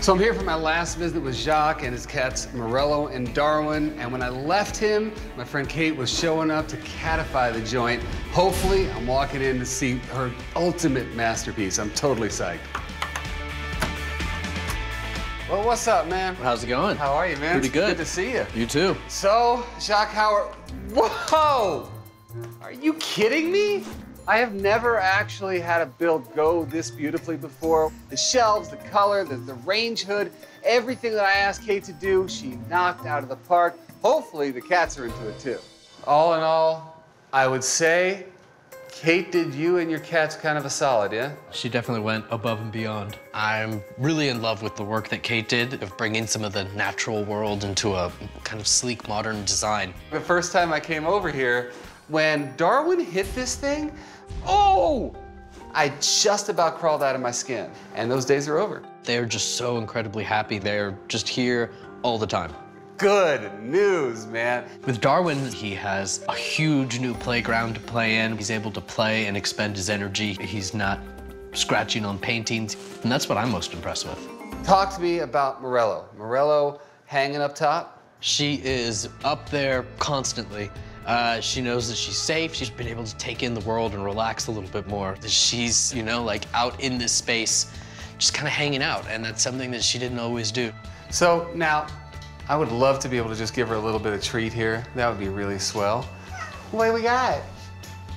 So I'm here for my last visit with Jacques and his cats Morello and Darwin. And when I left him, my friend Kate was showing up to catify the joint. Hopefully, I'm walking in to see her ultimate masterpiece. I'm totally psyched. Well, what's up, man? How's it going? How are you, man? Pretty good. Good to see you. You too. So, Jacques Howard, whoa! Are you kidding me? I have never actually had a build go this beautifully before. The shelves, the color, the, the range hood, everything that I asked Kate to do, she knocked out of the park. Hopefully the cats are into it too. All in all, I would say Kate did you and your cats kind of a solid, yeah? She definitely went above and beyond. I'm really in love with the work that Kate did of bringing some of the natural world into a kind of sleek, modern design. The first time I came over here, when Darwin hit this thing, oh! I just about crawled out of my skin. And those days are over. They're just so incredibly happy. They're just here all the time. Good news, man. With Darwin, he has a huge new playground to play in. He's able to play and expend his energy. He's not scratching on paintings, and that's what I'm most impressed with. Talk to me about Morello. Morello hanging up top. She is up there constantly. Uh, she knows that she's safe. She's been able to take in the world and relax a little bit more. She's, you know, like out in this space, just kind of hanging out, and that's something that she didn't always do. So now, I would love to be able to just give her a little bit of treat here. That would be really swell. What do we got?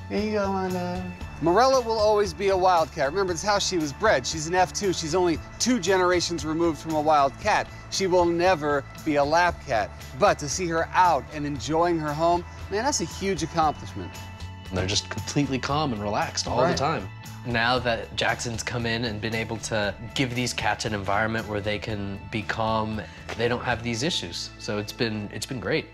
There you go, my love. Morello will always be a wildcat. Remember, it's how she was bred. She's an F2. She's only two generations removed from a wild cat. She will never be a lap cat. But to see her out and enjoying her home, man, that's a huge accomplishment. They're just completely calm and relaxed all Right. the time. Now that Jackson's come in and been able to give these cats an environment where they can be calm, they don't have these issues. So it's been it's been great.